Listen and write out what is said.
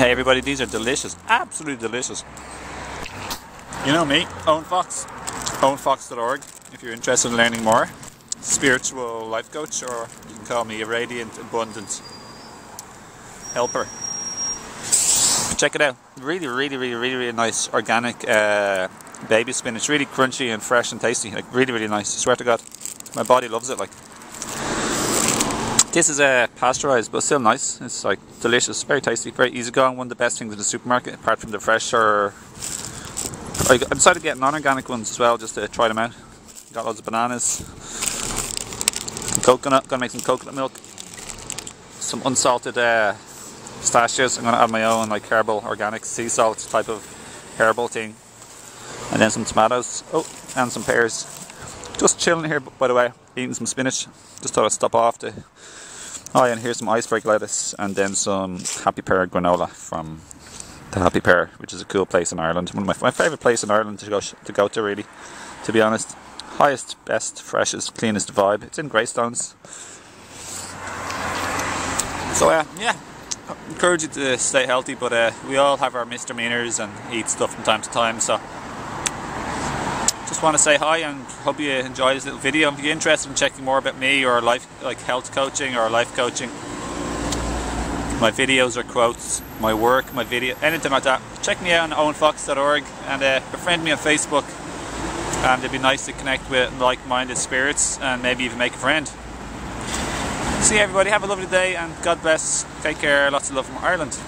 Hey everybody, these are delicious, absolutely delicious. You know me, Owen Fox, owenfox.org if you're interested in learning more. Spiritual life coach, or you can call me a radiant, abundant helper. Check it out. Really, really, really, really, really nice organic uh, baby spinach. Really crunchy and fresh and tasty. Like really, really nice. I swear to God, my body loves it. Like this is uh, pasteurized, but still nice. It's like delicious, very tasty, very easy going. One of the best things in the supermarket, apart from the fresh or. I decided to get non-organic ones as well, just to try them out. Got loads of bananas, coconut. Gonna make some coconut milk, some unsalted uh, pistachios. I'm gonna add my own like herbal organic sea salt type of herbal thing, and then some tomatoes. Oh, and some pears. Just chilling here, by the way, eating some spinach. Just thought I'd stop off to Oh yeah, and here's some iceberg lettuce and then some Happy Pear granola from the Happy Pear, which is a cool place in Ireland. One of my, my favourite place in Ireland to go to go to really, to be honest. Highest, best, freshest, cleanest vibe. It's in Greystones. So uh, yeah, encourage you to stay healthy, but uh, we all have our misdemeanors and eat stuff from time to time. So just want to say hi and hope you enjoy this little video. If you're interested in checking more about me or life, like health coaching or life coaching, my videos or quotes, my work, my video, anything like that, check me out on owenfox.org and uh, befriend me on Facebook. And it'd be nice to connect with like-minded spirits and maybe even make a friend. See everybody, have a lovely day and God bless. Take care, lots of love from Ireland.